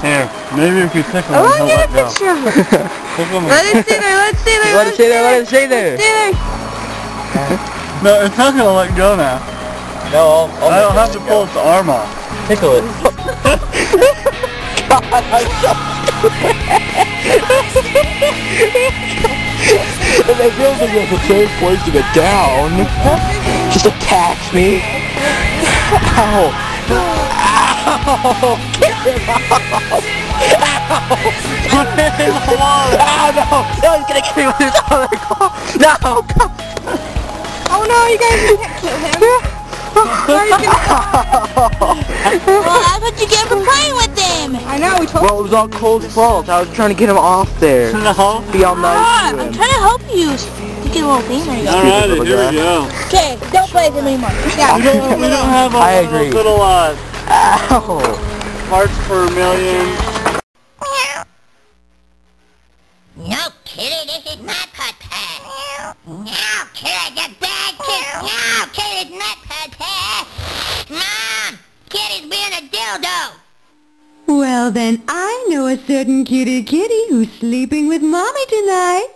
Here, maybe if you tickle him, want he'll to let get a go. picture of it. Tickle him. Let it stay there, let it stay there. Let it stay there, let it stay there. Stay there. No, it's not gonna let go now. No, I'll, I'll I don't have to pull its arm off. Tickle it. God, I and it feels like it's a safe place to get down. Just attach me. Ow. Ow. Get him off. Ow. Put it in the water. Ow, no. No, he's gonna kill me with his other claw. No, come. Oh no, you guys can't kill him. Well, that's what you get for playing with them. I know, we told Well, it was all Cole's fault. I was trying to get him off there. No. Be all nice Ah, to I'm trying to help you. You get a little thing. There you go. Alrighty, here we go. Okay, don't play with them anymore. Yeah. We don't, we don't have all I those agree. little uh, Ow. parts per million. No, Kitty, this is not Put Pat. No, Kitty, the bad kid. No, Kitty's not Put Pat. Mom, Kitty's being a dildo. Well, then I know a certain cutie kitty who's sleeping with mommy tonight.